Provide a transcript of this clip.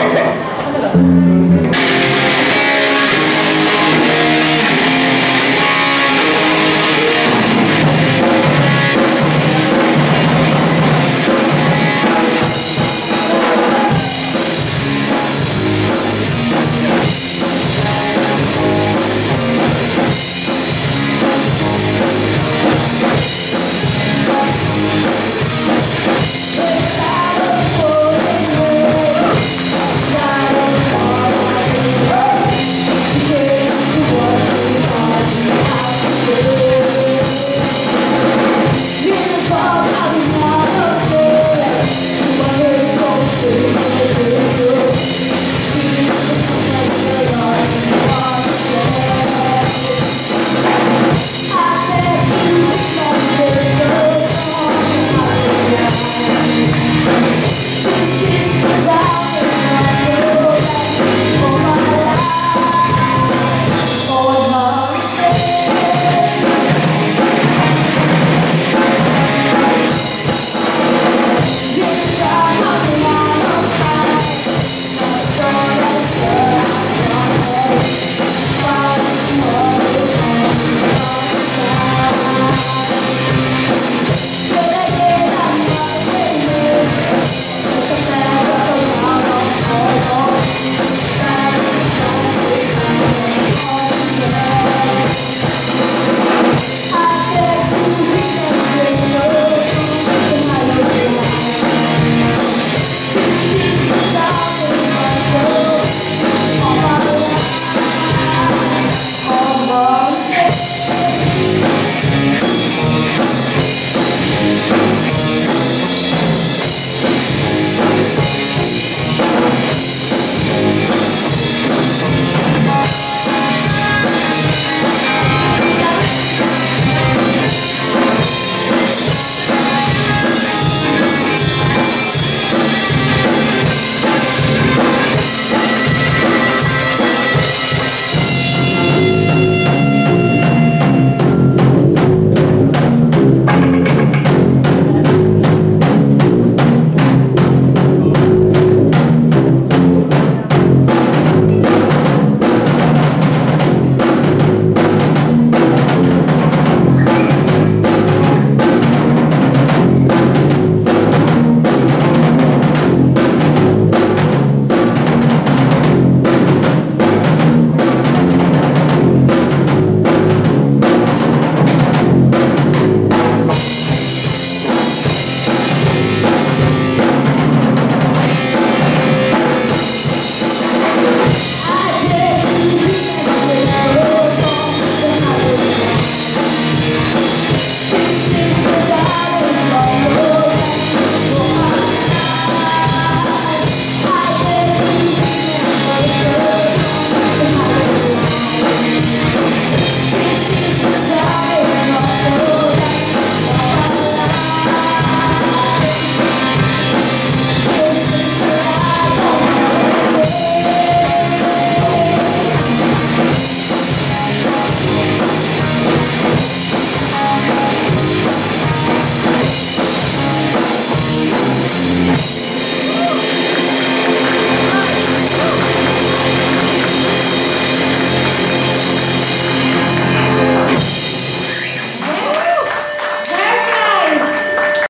That's it.